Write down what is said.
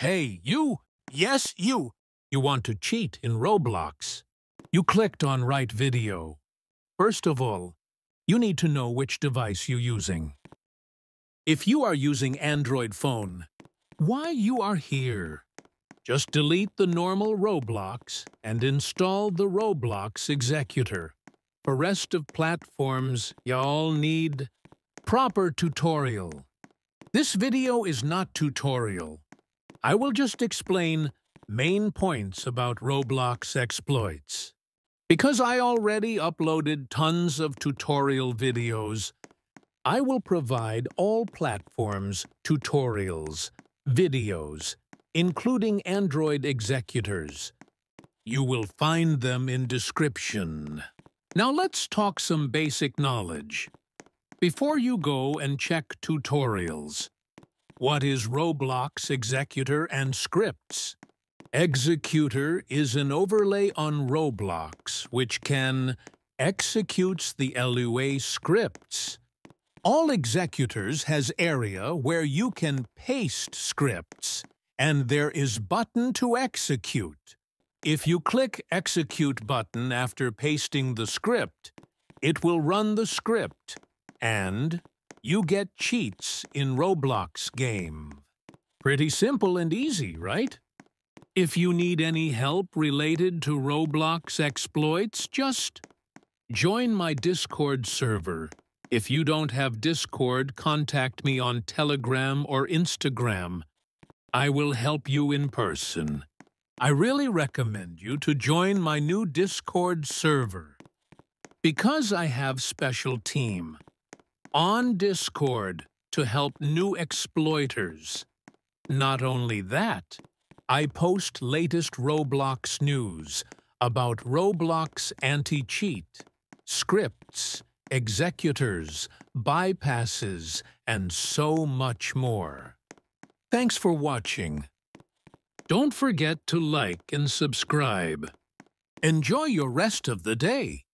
Hey, you! Yes, you! You want to cheat in Roblox. You clicked on Right Video. First of all, you need to know which device you're using. If you are using Android phone, why you are here? Just delete the normal Roblox and install the Roblox Executor. For rest of platforms, y'all need proper tutorial. This video is not tutorial. I will just explain main points about Roblox exploits. Because I already uploaded tons of tutorial videos, I will provide all platforms tutorials, videos, including Android executors. You will find them in description. Now let's talk some basic knowledge. Before you go and check tutorials, what is Roblox Executor and Scripts? Executor is an overlay on Roblox which can executes the LUA scripts. All executors has area where you can paste scripts, and there is button to execute. If you click Execute button after pasting the script, it will run the script and you get cheats in Roblox game. Pretty simple and easy, right? If you need any help related to Roblox exploits, just join my Discord server. If you don't have Discord, contact me on Telegram or Instagram. I will help you in person. I really recommend you to join my new Discord server. Because I have special team, on Discord to help new exploiters. Not only that, I post latest Roblox news about Roblox anti-cheat, scripts, executors, bypasses, and so much more. Thanks for watching. Don't forget to like and subscribe. Enjoy your rest of the day.